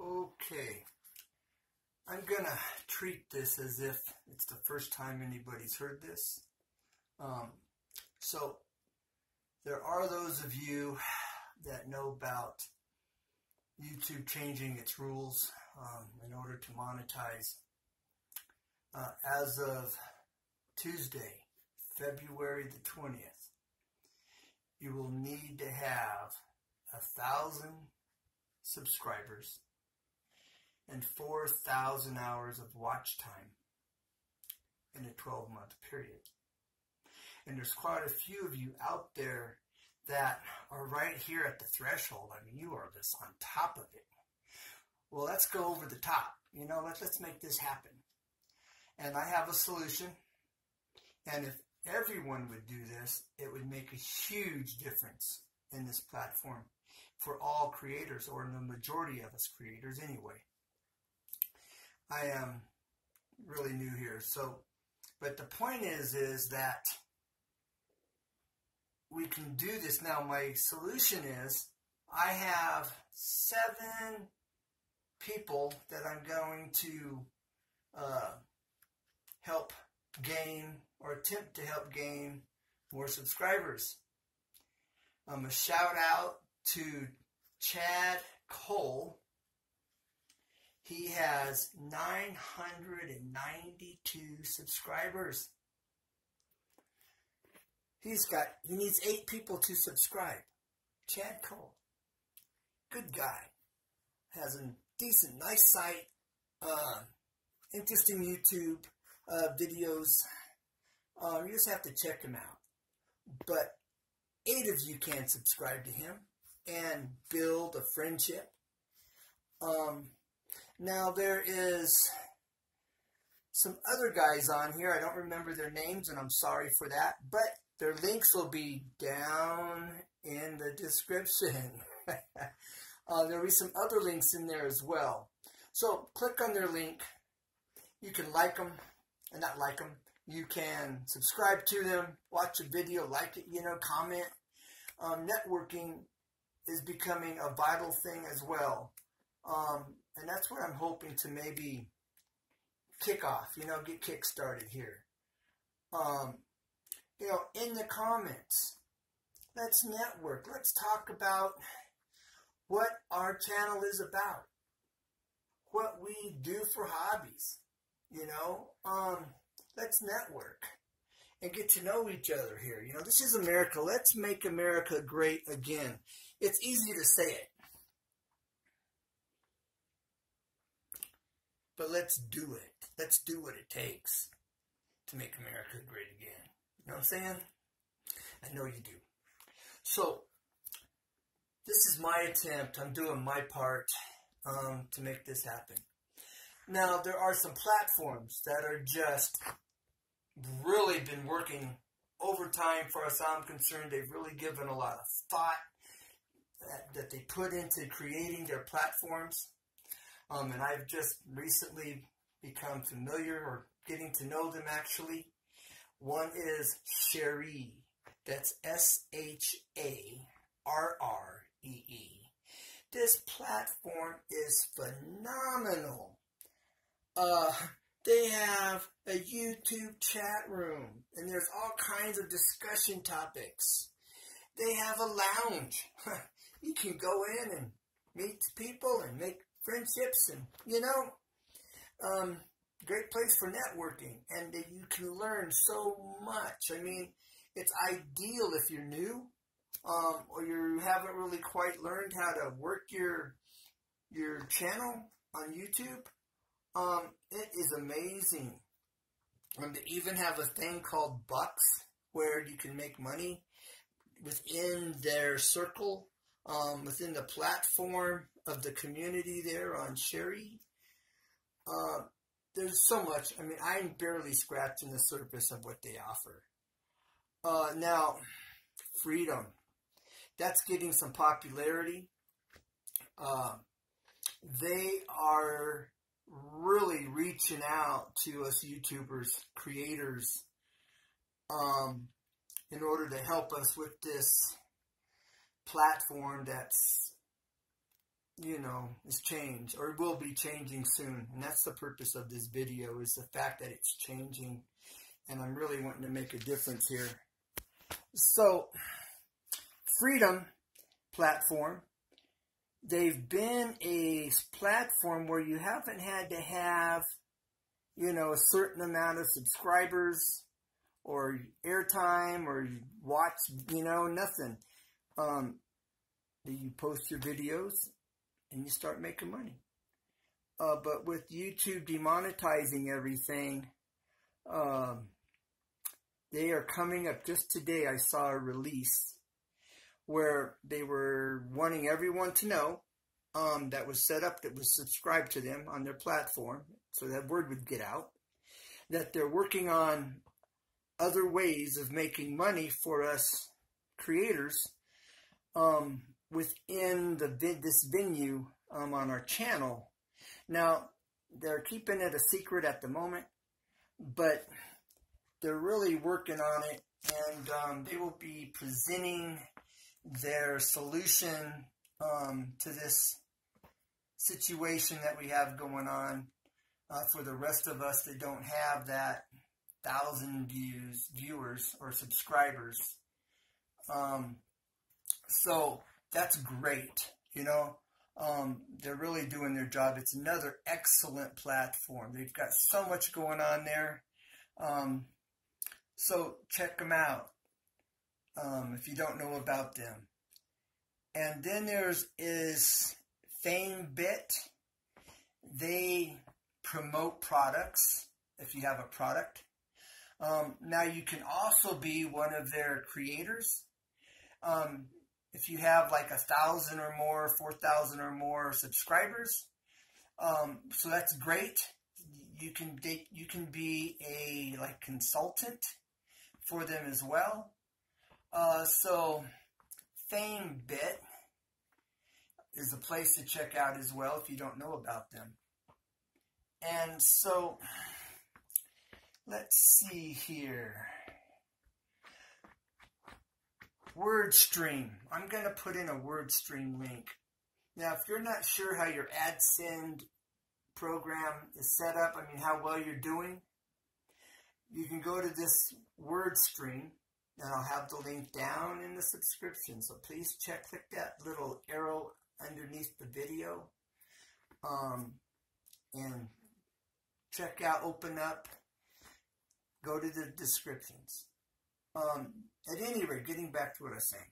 Okay. I'm to treat this as if it's the first time anybody's heard this. Um, so, there are those of you that know about YouTube changing its rules um, in order to monetize. Uh, as of Tuesday, February the 20th, you will need to have a thousand subscribers and 4,000 hours of watch time in a 12 month period. And there's quite a few of you out there that are right here at the threshold. I mean, you are just on top of it. Well, let's go over the top. You know, let, let's make this happen. And I have a solution. And if everyone would do this, it would make a huge difference in this platform for all creators, or the majority of us creators anyway. I am really new here, so, but the point is, is that we can do this now. My solution is I have seven people that I'm going to uh, help gain or attempt to help gain more subscribers. Um, a shout out to Chad Cole. He has 992 subscribers. He's got, he needs eight people to subscribe. Chad Cole. Good guy. Has a decent, nice site. Uh, interesting YouTube uh, videos. Uh, you just have to check him out. But eight of you can subscribe to him and build a friendship. Um, now there is some other guys on here. I don't remember their names, and I'm sorry for that. But their links will be down in the description. uh, there'll be some other links in there as well. So click on their link. You can like them, and not like them. You can subscribe to them, watch a video, like it, you know, comment. Um, networking is becoming a vital thing as well. Um, and that's what I'm hoping to maybe kick off, you know, get kick started here. Um, you know, in the comments, let's network. Let's talk about what our channel is about, what we do for hobbies. You know, um, let's network and get to know each other here. You know, this is America. Let's make America great again. It's easy to say it. But let's do it. Let's do what it takes to make America great again. You know what I'm saying? I know you do. So, this is my attempt. I'm doing my part um, to make this happen. Now, there are some platforms that are just really been working overtime for us. I'm concerned. They've really given a lot of thought that, that they put into creating their platforms. Um, and I've just recently become familiar or getting to know them actually. One is Sharree. That's S H A R R E E. This platform is phenomenal. Uh, they have a YouTube chat room, and there's all kinds of discussion topics. They have a lounge. you can go in and meet people and make friendships, and you know, um, great place for networking, and that you can learn so much. I mean, it's ideal if you're new, um, or you haven't really quite learned how to work your your channel on YouTube. Um, it is amazing. Um, they even have a thing called Bucks, where you can make money within their circle, um, within the platform of the community there on Sharree. Uh, there's so much. I mean, I'm barely scratching the surface of what they offer. Uh, now, freedom. That's getting some popularity. Uh, they are really reaching out to us YouTubers, creators, um, in order to help us with this platform that's you know, is changed or will be changing soon. And that's the purpose of this video is the fact that it's changing. And I'm really wanting to make a difference here. So, Freedom platform, they've been a platform where you haven't had to have, you know, a certain amount of subscribers or airtime or watch, you know, nothing. Um, you post your videos and you start making money. Uh, but with YouTube demonetizing everything, um, they are coming up. Just today, I saw a release where they were wanting everyone to know um, that was set up, that was subscribed to them on their platform, so that word would get out, that they're working on other ways of making money for us creators um, within the this venue um, on our channel. Now, they're keeping it a secret at the moment, but they're really working on it, and um, they will be presenting their solution um, to this situation that we have going on uh, for the rest of us that don't have that thousand views, viewers or subscribers. Um, so that's great. You know, um, they're really doing their job. It's another excellent platform. They've got so much going on there. Um, so check them out um, if you don't know about them. And then there's is FameBit. They promote products if you have a product. Um, now you can also be one of their creators. Um, if you have like a thousand or more, four thousand or more subscribers, um, so that's great. You can you can be a like consultant for them as well. Uh, so FameBit is a place to check out as well if you don't know about them. And so Let's see here. WordStream. I'm going to put in a WordStream link. Now, if you're not sure how your AdSend program is set up, I mean, how well you're doing, you can go to this WordStream, and I'll have the link down in the subscription. So please check, click that little arrow underneath the video, um, and check out, open up, go to the descriptions. Um, at any rate, getting back to what I was saying,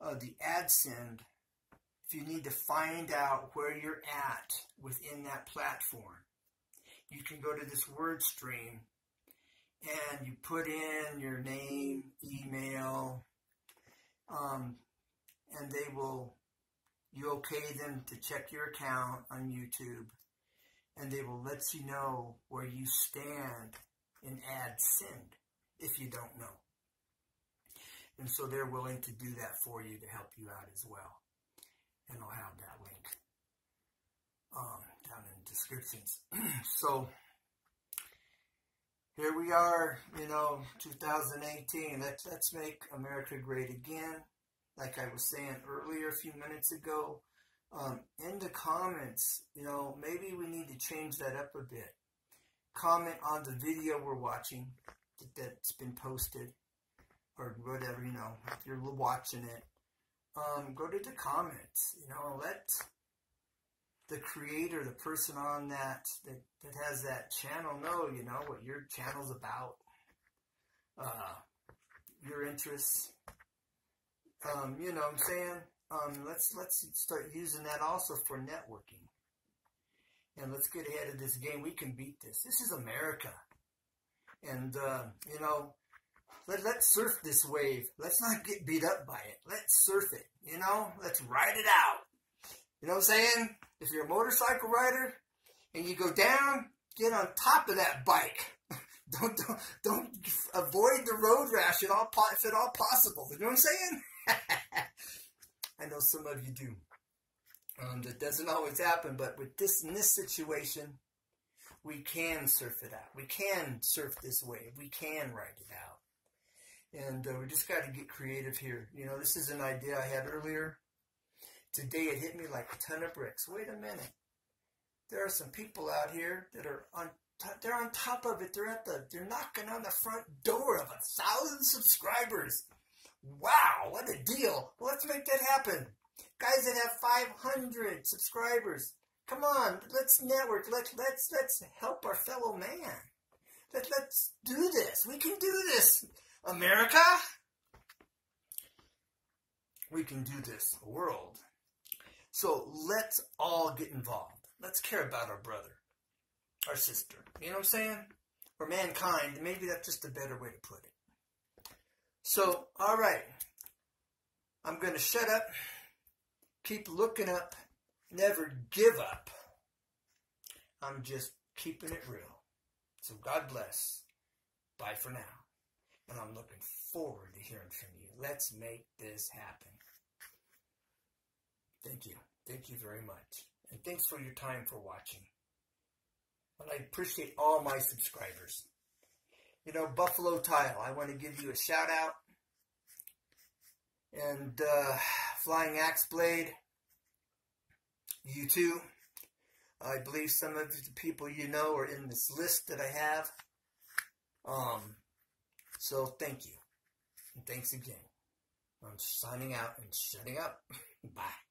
uh, the AdSend, if you need to find out where you're at within that platform, you can go to this word stream and you put in your name, email, um, and they will, you okay them to check your account on YouTube, and they will let you know where you stand and AdSend if you don't know. And so they're willing to do that for you to help you out as well. And I'll have that link um, down in the descriptions. so here we are, you know, 2018. Let's, let's make America great again. Like I was saying earlier a few minutes ago, um, in the comments, you know, maybe we need to change that up a bit comment on the video we're watching that's been posted or whatever, you know, if you're watching it, um, go to the comments, you know, let the creator, the person on that, that, that has that channel know, you know, what your channel's about, uh, your interests, um, you know what I'm saying? Um, let's, let's start using that also for networking and let's get ahead of this game. We can beat this. This is America. And, uh, you know, let, let's surf this wave. Let's not get beat up by it. Let's surf it, you know? Let's ride it out. You know what I'm saying? If you're a motorcycle rider and you go down, get on top of that bike. don't, don't, don't avoid the road rash at all, if at all possible. You know what I'm saying? I know some of you do. Um, that doesn't always happen, but with this in this situation, we can surf it out. We can surf this wave. We can ride it out. And uh, we just got to get creative here. You know, this is an idea I had earlier Today it hit me like a ton of bricks. Wait a minute. There are some people out here that are on they're on top of it. They're at the they're knocking on the front door of a thousand subscribers. Wow, what a deal. Let's make that happen. Guys that have 500 subscribers. Come on, let's network. Let, let's, let's help our fellow man. Let, let's do this. We can do this, America. We can do this, world. So let's all get involved. Let's care about our brother, our sister. You know what I'm saying? Or mankind. Maybe that's just a better way to put it. So, all right. I'm going to shut up, keep looking up, never give up. I'm just keeping it real. So, God bless. Bye for now. And I'm looking forward to hearing from you. Let's make this happen. Thank you. Thank you very much. And thanks for your time for watching. And I appreciate all my subscribers. You know, Buffalo Tile, I want to give you a shout out. And uh, Flying Axe Blade, you too. I believe some of the people you know are in this list that I have. Um, so thank you. And thanks again. I'm signing out and shutting up. Bye.